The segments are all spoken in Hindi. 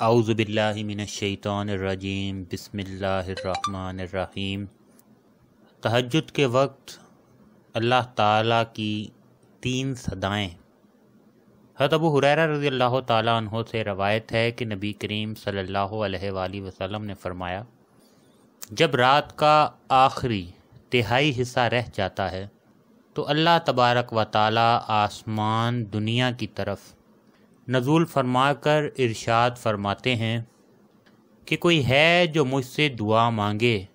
आउज़बिल्लिमिनशैतानरजीम बिस्मिल्लाहिर्रहमानिर्रहीम तहज्जुद के वक्त अल्लाह ताला की तीन सदाएँ। हज़रत अबू हुरैरा रज़ी अल्लाह तहों से रवायत है कि नबी करीम अलैहि वसल्लम ने फरमाया, जब रात का आखिरी तिहाई हिस्सा रह जाता है तो अल्लाह तबारक व ताली आसमान दुनिया की तरफ़ नज़ुल फरमा कर इरशाद फरमाते हैं कि कोई है जो मुझसे दुआ मांगे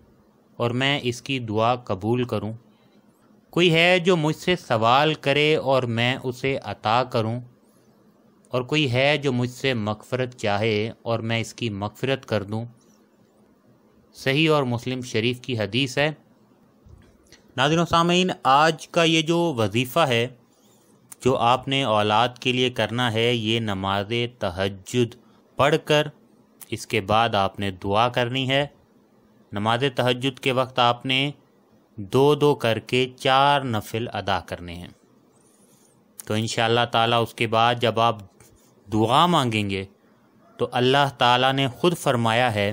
और मैं इसकी दुआ कबूल करूँ। कोई है जो मुझसे सवाल करे और मैं उसे अता करूँ। और कोई है जो मुझसे मगफ़रत चाहे और मैं इसकी मगफ़रत कर दूँ। सही और मुस्लिम शरीफ की हदीस है। नादिन सामीन आज का ये जो वजीफ़ा है जो आपने औलाद के लिए करना है, ये नमाज़ तहजद पढ़ कर इसके बाद आपने दुआ करनी है। नमाज़ तहजद के वक्त आपने दो दो करके चार नफिल अदा करने हैं। तो इन ताला उसके बाद जब आप दुआ मांगेंगे तो अल्लाह ताला ने ख़ुद फरमाया है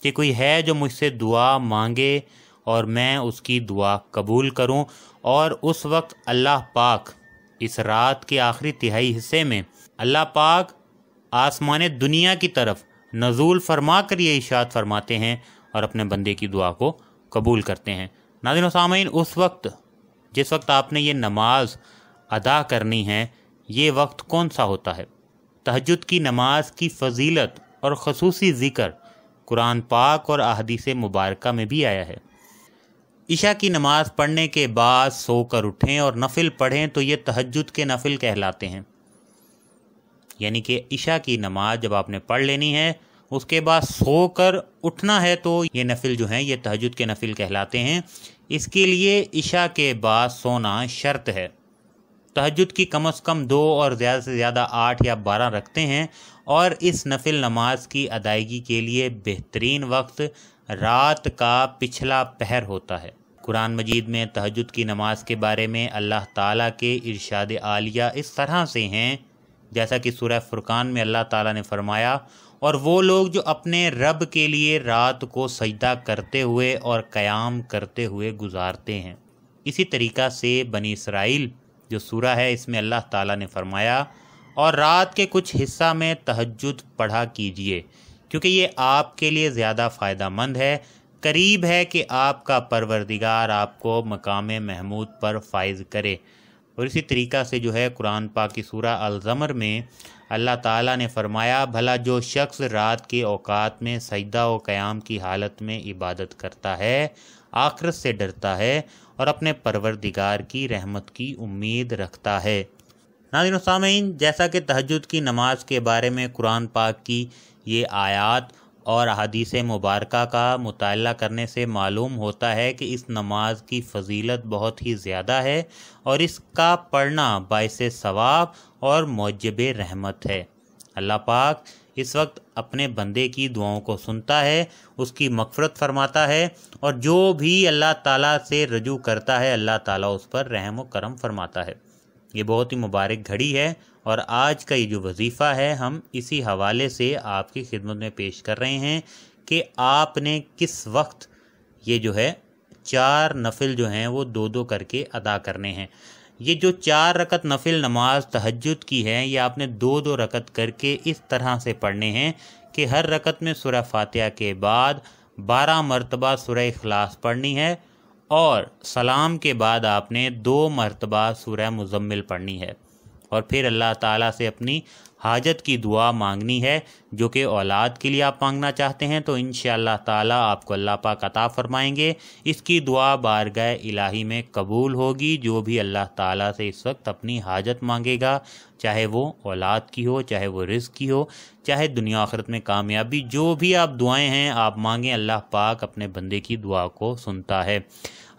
कि कोई है जो मुझसे दुआ मांगे और मैं उसकी दुआ कबूल करूँ और उस वक्त अल्लाह पाक इस रात के आखिरी तिहाई हिस्से में अल्लाह पाक आसमान दुनिया की तरफ़ नजूल फरमा कर ये इशात फरमाते हैं और अपने बंदे की दुआ को कबूल करते हैं। नादिन सामीन, उस वक्त, जिस वक्त आपने ये नमाज़ अदा करनी है, ये वक्त कौन सा होता है? तहजद की नमाज़ की फजीलत और खसूसी ज़िक्र कुरान पाक और अहदीस मुबारक में भी आया है। ईशा की नमाज़ पढ़ने के बाद सोकर उठें और नफिल पढ़ें तो ये तहजद के नफिल कहलाते हैं। यानी कि ईशा की नमाज़ जब आपने पढ़ लेनी है, उसके बाद सोकर उठना है तो ये नफिल जो हैं, ये तहजद के नफिल कहलाते हैं। इसके लिए ईशा के बाद सोना शर्त है। तहजद की कम अज़ कम दो और ज़्यादा से ज़्यादा आठ या बारह रखते हैं और इस नफिल नमाज़ की अदायगी के लिए बेहतरीन वक्त रात का पिछला पहर होता है। कुरान मजीद में तहजद की नमाज़ के बारे में अल्लाह ताला के इरशाद आलिया इस तरह से हैं, जैसा कि सूरह फुरकान में अल्लाह ताला ने फरमाया, और वो लोग जो अपने रब के लिए रात को सजदा करते हुए और क़याम करते हुए गुजारते हैं। इसी तरीक़ा से बनी इसराइल, जो सूरा है, इसमें अल्लाह ताला ने फरमाया और रात के कुछ हिस्सा में तहजद पढ़ा कीजिए, क्योंकि ये आपके लिए ज़्यादा फ़ायदा मंद है। करीब है कि आपका परवरदिगार आपको मकाम महमूद पर फाइज करे। और इसी तरीक़ा से जो है कुरान पाक की सूरा अलज़मर में अल्लाह ताला ने फरमाया, भला जो शख्स रात के औकात में सजदा व क़याम की हालत में इबादत करता है, आखरत से डरता है और अपने परवरदिगार की रहमत की उम्मीद रखता है। नादिन सामीन जैसा कि तहजद की नमाज़ के बारे में कुरान पाक की ये आयात और अदीस मुबारक का मुताल करने से मालूम होता है कि इस नमाज़ की फजीलत बहुत ही ज़्यादा है और इसका पढ़ना बायस सवाब और मौजब रहमत है। अल्लाह पाक इस वक्त अपने बंदे की दुआओं को सुनता है, उसकी मफ़रत फरमाता है और जो भी अल्लाह ताला से रजू करता है, अल्लाह ताला उस पर रहम करम फरमाता है। ये बहुत ही मुबारक घड़ी है और आज का ये जो वजीफ़ा है, हम इसी हवाले से आपकी खिदमत में पेश कर रहे हैं कि आपने किस वक्त ये जो है, चार नफिल जो हैं, वो दो दो करके अदा करने हैं। ये जो चार रकत नफिल नमाज़ तहजद की है, ये आपने दो दो रकत करके इस तरह से पढ़ने हैं कि हर रकत में सुरह फातिहा के बाद बारह मरतबा सुरह इखलास पढ़नी है और सलाम के बाद आपने दो मरतबा सुरह मुजम्मिल पढ़नी है। और फिर अल्लाह ताला से अपनी हाजत की दुआ मांगनी है, जो कि औलाद के लिए आप मांगना चाहते हैं तो इन ताला आपको अल्लाह पाक अता फरमाएँगे। इसकी दुआ बारगाह इलाही में कबूल होगी, जो भी अल्लाह ताला से इस वक्त अपनी हाजत मांगेगा। चाहे वो औलाद की हो, चाहे वो रिस्क की हो, चाहे दुनिया आखरत में कामयाबी, जो भी आप दुआएँ हैं, आप मांगें, अल्लाह पाक अपने बंदे की दुआ को सुनता है।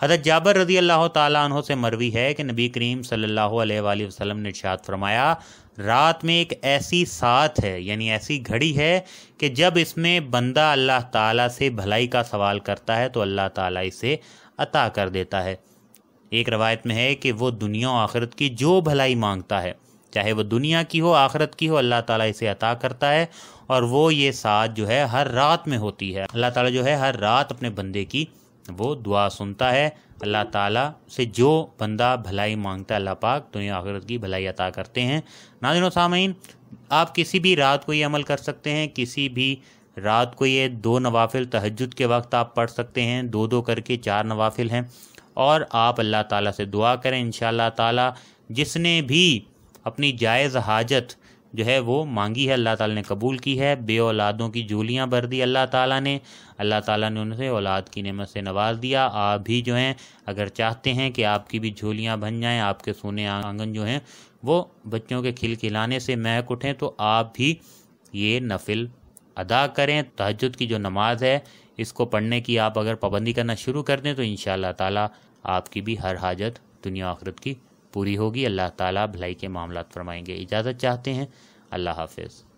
हज़रत जाबर रज़ी अल्लाह तहों से मरवी है कि नबी करीम सल्लल्लाहु अलैहि वसल्लम ने इरशाद फरमाया, रात में एक ऐसी साथ है, यानी ऐसी घड़ी है कि जब इसमें बंदा अल्लाह ताला से भलाई का सवाल करता है तो अल्लाह ताला इसे अता कर देता है। एक रवायत में है कि वो दुनिया आखिरत की जो भलाई माँगता है चाहे वो दुनिया की हो, आखरत की हो, अल्लाह ताला इसे अता करता है और वो ये साथ जो है, हर रात में होती है। अल्लाह ताला जो है, हर रात अपने बंदे की वो दुआ सुनता है। अल्लाह ताला से जो बंदा भलाई माँगता है, अल्लाह पाक दुनिया आखरत की भलाई अता करते हैं। नाजिन सामीन, आप किसी भी रात को ये अमल कर सकते हैं, किसी भी रात को ये दो नवाफिल तहजद के वक्त आप पढ़ सकते हैं, दो दो करके चार नवाफिल हैं। और आप अल्लाह ताला से दुआ करें इन ताला जिसने भी अपनी जायज़ हाजत जो है वो मांगी है अल्लाह ताला ने कबूल की है। बे औलादों की झूलियाँ भर दी अल्लाह ताला ने। अल्लाह ताला ने उनसे औलाद की नेमत से नवाज़ दिया। आप भी जो हैं, अगर चाहते हैं कि आपकी भी झोलियाँ बन जाएँ, आपके सोने आँगन जो हैं, वो बच्चों के खिल खिलाने से महक उठें तो आप भी ये नफिल अदा करें। तहजद की जो नमाज़ है, इसको पढ़ने की आप अगर पाबंदी करना शुरू कर दें तो इन ताला आपकी भी हर हाजत दुनिया आखरत की पूरी होगी। अल्लाह ताला भलाई के मामला फरमाएँगे। इजाज़त चाहते हैं। अल्लाह हाफिज़।